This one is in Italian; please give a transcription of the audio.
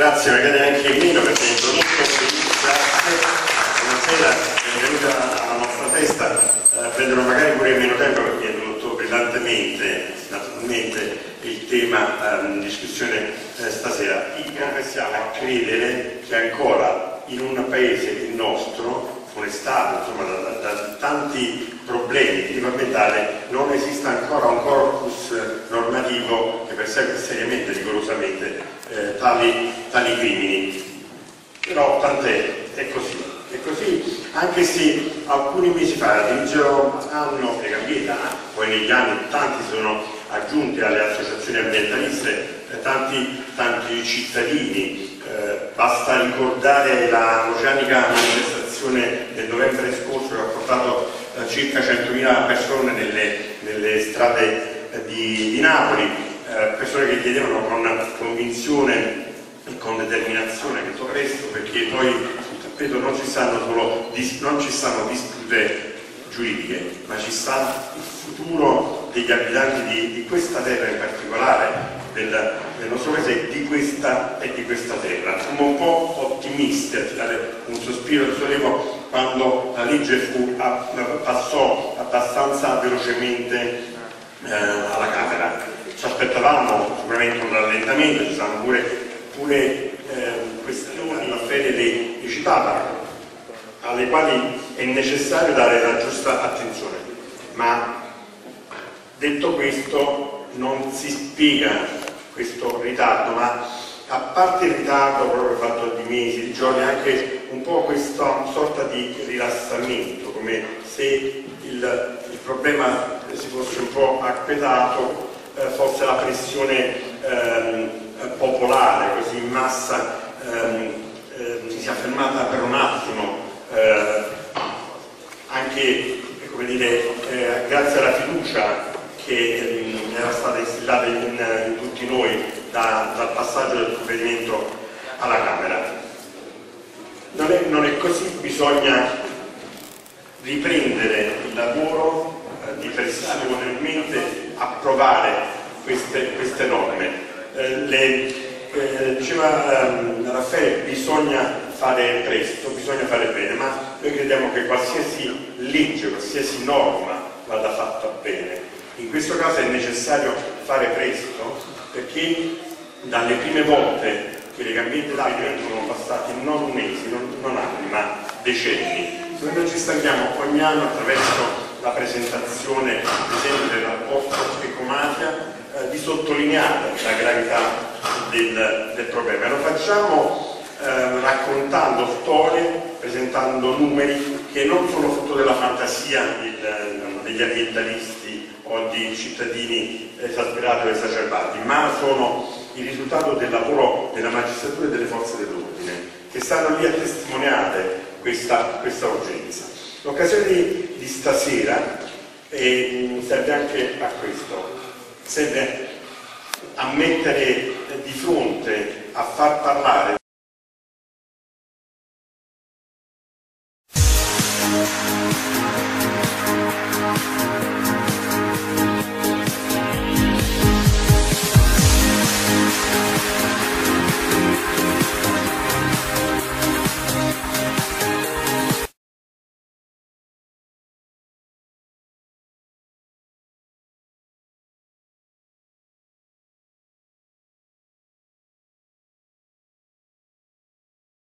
Grazie, magari anche meno perché introdotto grazie. Buonasera, benvenuta alla nostra festa. Eh, prenderò magari pure meno tempo perché ha introdotto brillantemente, naturalmente, il tema eh, in discussione eh, stasera. Non possiamo credere che ancora in un paese, il nostro, forestato, insomma, da, da, da, tanti problemi di tipo ambientale, non esista ancora un corpus normativo che persegue seriamente, rigorosamente eh, tali, tali crimini. Però tant'è, è così. È così, anche se alcuni mesi fa, all'inizio anno, Legambieta, poi negli anni tanti sono aggiunti alle associazioni ambientaliste, eh, tanti, tanti cittadini, eh, basta ricordare la oceanica manifestazione del novembre scorso che ha portato eh, circa 100.000 persone nelle, nelle strade eh, di, di Napoli, eh, persone che chiedevano con convinzione e con determinazione che presto perché poi sul tappeto non ci stanno solo non ci stanno dispute giuridiche, ma ci sta il futuro degli abitanti di, di questa terra in particolare, quando la legge fu, a, passò abbastanza velocemente eh, alla Camera. Ci aspettavamo sicuramente un rallentamento, ci saranno pure, pure eh, questioni in materia di, di citata alle quali è necessario dare la giusta attenzione. Ma detto questo non si spiega questo ritardo, ma a parte il ritardo proprio fatto di mesi, di giorni, anche un po' questa sorta di rilassamento, come se il, il problema si fosse un po' acquetato, eh, fosse la pressione ehm, popolare, così in massa, ehm, si è fermata per un attimo, eh, anche dire, eh, grazie alla fiducia che ehm, era stata instillata in, in tutti noi da, dal passaggio del provvedimento alla Camera. Non è, non è così, bisogna riprendere il lavoro eh, di pressione, approvare queste, queste norme. Eh, le, eh, diceva ehm, Raffaele, bisogna fare presto, bisogna fare bene, ma noi crediamo che qualsiasi legge, qualsiasi norma vada fatta bene. In questo caso è necessario fare presto perché dalle prime volte che le cambiamenti d'abito sono passati non mesi, non, non anni, ma decenni. Noi non ci stanchiamo ogni anno attraverso la presentazione, per esempio, del rapporto ecomafia, eh, di sottolineare la gravità del, del problema. Lo facciamo eh, raccontando storie, presentando numeri che non sono frutto della fantasia del, degli ambientalisti o di cittadini esasperati o esacerbati, ma sono il risultato del lavoro della magistratura e delle forze dell'ordine, che stanno lì a testimoniare questa, questa urgenza. L'occasione di, di, stasera eh, serve anche a questo, serve a mettere di fronte, a far parlare